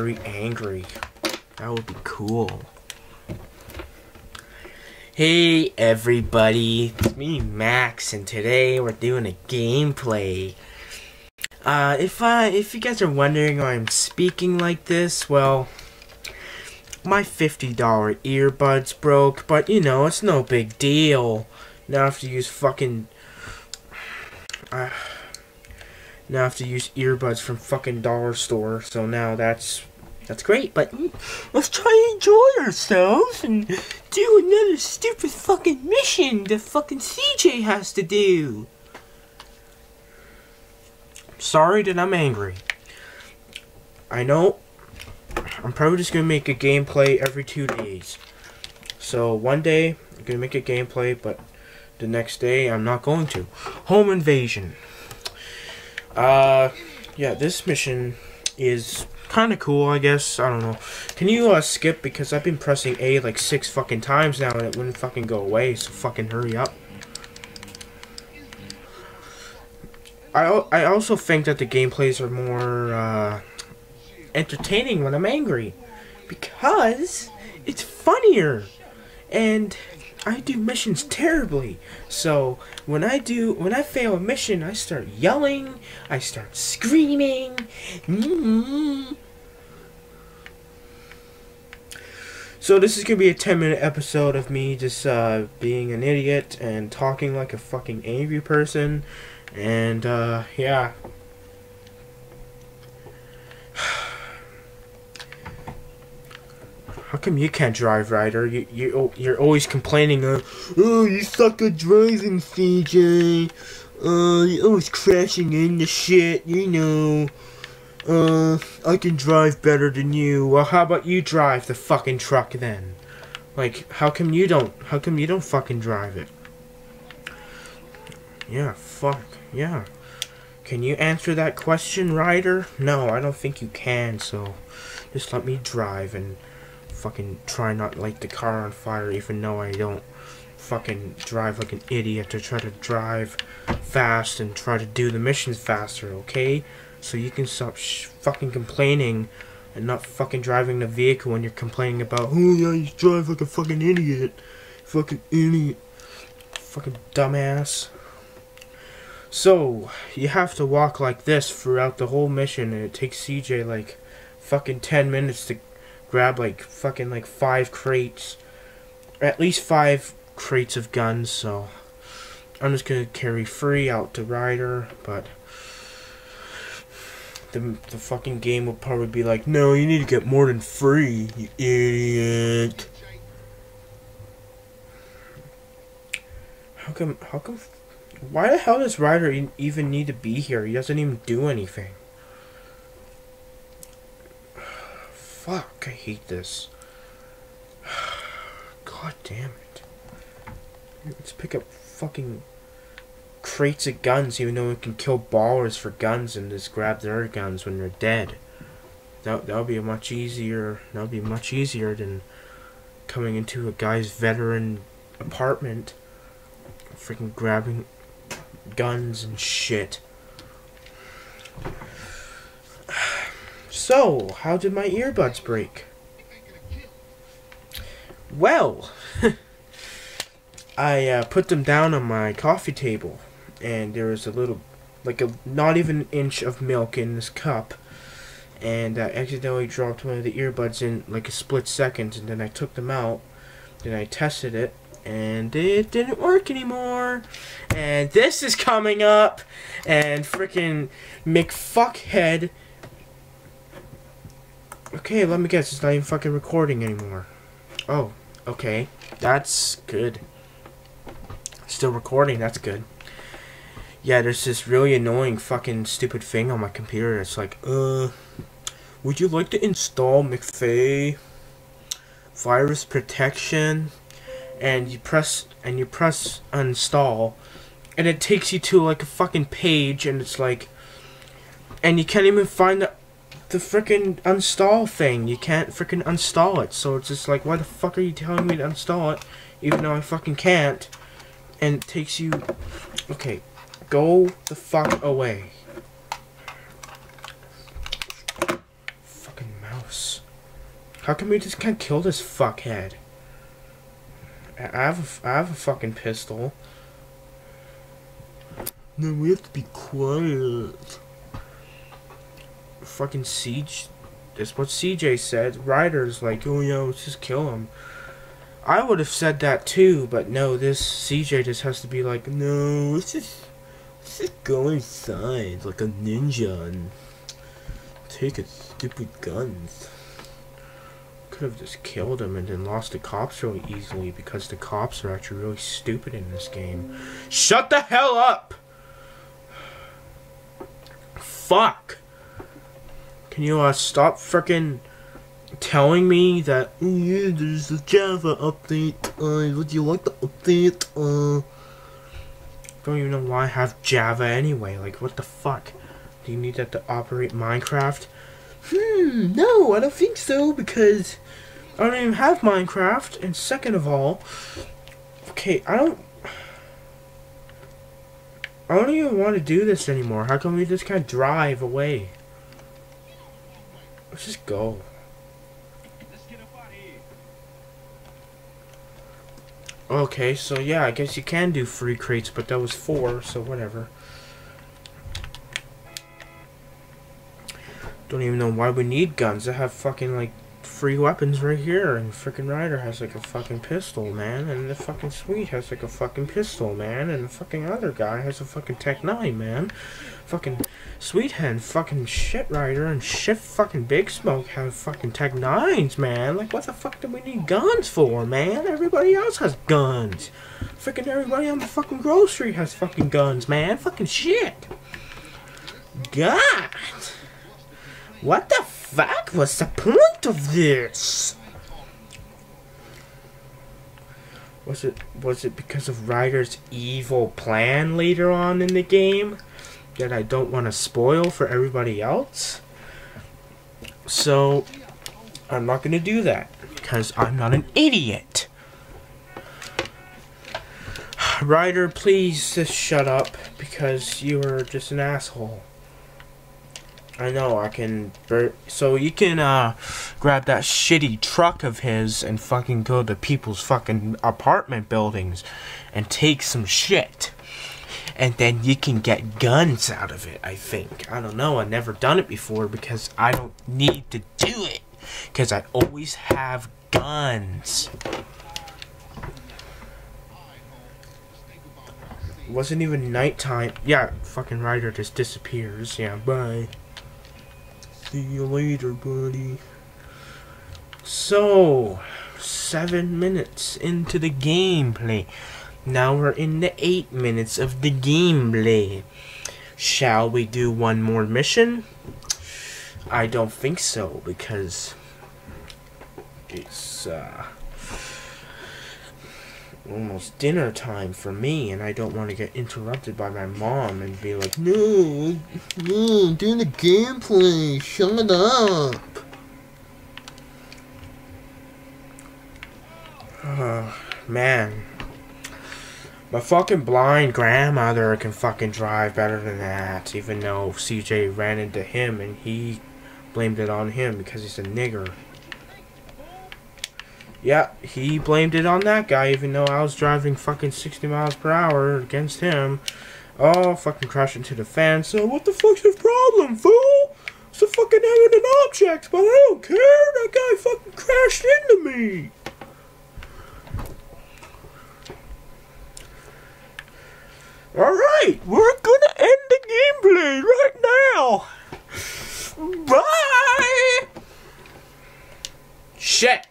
very angry. That would be cool. Hey everybody, it's me Max and today we're doing a gameplay. Uh, if I, if you guys are wondering why I'm speaking like this, well, my $50 earbuds broke, but you know, it's no big deal. Now I have to use fucking, uh, now I have to use earbuds from fucking dollar store, so now that's that's great, but let's try and enjoy ourselves and do another stupid fucking mission that fucking CJ has to do. Sorry that I'm angry. I know I'm probably just gonna make a gameplay every two days. So one day I'm gonna make a gameplay, but the next day I'm not going to. Home invasion. Uh, yeah, this mission is kind of cool, I guess. I don't know. Can you uh, skip? Because I've been pressing A like six fucking times now and it wouldn't fucking go away, so fucking hurry up. I, I also think that the gameplays are more uh, entertaining when I'm angry. Because it's funnier. And I do missions terribly. So when I do when I fail a mission, I start yelling, I start screaming. Mm-hmm. So this is gonna be a 10 minute episode of me just uh, being an idiot and talking like a fucking angry person. And uh, yeah. Come you can't drive, Ryder? You you you're always complaining. Uh, oh, you suck at driving, CJ. Uh, you're always crashing into shit. You know. Uh, I can drive better than you. Well, how about you drive the fucking truck then? Like, how come you don't? How come you don't fucking drive it? Yeah, fuck. Yeah. Can you answer that question, Ryder? No, I don't think you can. So, just let me drive and fucking try not light the car on fire even though I don't fucking drive like an idiot to try to drive fast and try to do the missions faster, okay? So you can stop fucking complaining and not fucking driving the vehicle when you're complaining about, oh yeah, you drive like a fucking idiot. Fucking idiot. Fucking dumbass. So, you have to walk like this throughout the whole mission and it takes CJ like fucking 10 minutes to grab like fucking like five crates, at least five crates of guns. So I'm just gonna carry free out to Ryder, but the the fucking game will probably be like, no, you need to get more than free, you idiot. How come? How come? Why the hell does Ryder even need to be here? He doesn't even do anything. Fuck, I hate this. God damn it. Let's pick up fucking crates of guns even though we can kill ballers for guns and just grab their guns when they're dead. That that would be much easier that'll be much easier than coming into a guy's veteran apartment freaking grabbing guns and shit. So, how did my earbuds break? Well, I uh, put them down on my coffee table, and there was a little, like a not even an inch of milk in this cup, and I accidentally dropped one of the earbuds in like a split second, and then I took them out, then I tested it, and it didn't work anymore. And this is coming up, and freaking McFuckhead Okay, let me guess. It's not even fucking recording anymore. Oh, okay. That's good. Still recording. That's good. Yeah, there's this really annoying fucking stupid thing on my computer. It's like, uh, would you like to install McAfee virus protection? And you press and you press uninstall, and it takes you to like a fucking page, and it's like, and you can't even find the the freaking install thing. You can't freaking install it. So it's just like, why the fuck are you telling me to install it, even though I fucking can't? And it takes you... Okay, go the fuck away. Fucking mouse. How come we just can't kill this fuckhead? I I have a, I have a fucking pistol. No, we have to be quiet. Fucking siege. That's what CJ said. Ryder's like, oh let's just kill him. I would have said that too, but no, this CJ just has to be like, no, let's just, let's just go inside like a ninja and take his stupid guns. Could have just killed him and then lost the cops really easily because the cops are actually really stupid in this game. Shut the hell up! Fuck! Can you uh, stop frickin' telling me that oh yeah there's a Java update uh would you like the update? Uh don't even know why I have Java anyway like what the fuck? Do you need that to operate Minecraft? Hmm no I don't think so because I don't even have Minecraft and second of all okay I don't I don't even want to do this anymore. How come we just can't drive away let's just go Okay, so yeah, I guess you can do free crates, but that was four, so whatever. Don't even know why we need guns. I have fucking, like, free weapons right here, and freaking Ryder has, like, a fucking pistol, man, and the fucking Sweet has, like, a fucking pistol, man, and the fucking other guy has a fucking Tech 9, man. Fucking Sweet Hen, fucking Shit Ryder, and Shit fucking Big Smoke have fucking Tech 9s, man. Like, what the fuck do we need guns for, man? Everybody else has guns. Freaking everybody on the fucking Grove Street has fucking guns, man. Fucking shit. God. What the fuck was the point of this? Was it was it because of Ryder's evil plan later on in the game? That I don't want to spoil for everybody else. So, I'm not going to do that because I'm not an idiot. Ryder, please just shut up because you are just an asshole. I know, I can... So you can, uh, grab that shitty truck of his and fucking go to people's fucking apartment buildings and take some shit and then you can get guns out of it, I think. I don't know, I've never done it before because I don't need to do it. Because I always have guns. It wasn't even nighttime. Yeah, fucking Ryder just disappears. Yeah, bye. See you later, buddy. So, seven minutes into the gameplay. Now we're in the 8 minutes of the gameplay. Shall we do one more mission? I don't think so, because it's uh, almost dinner time for me, and I don't want to get interrupted by my mom and be like, No, no, do the gameplay, shut up. Uh, man. My fucking blind grandmother can fucking drive better than that, even though CJ ran into him and he blamed it on him because he's a nigger. Yeah, he blamed it on that guy, even though I was driving fucking 60 miles per hour against him. Oh, fucking crash into the fence. So what the fuck's your problem, fool? It's a fucking an object, but I don't care. That guy fucking crashed into me. Alright, we're gonna end the gameplay right now. Bye! Shit.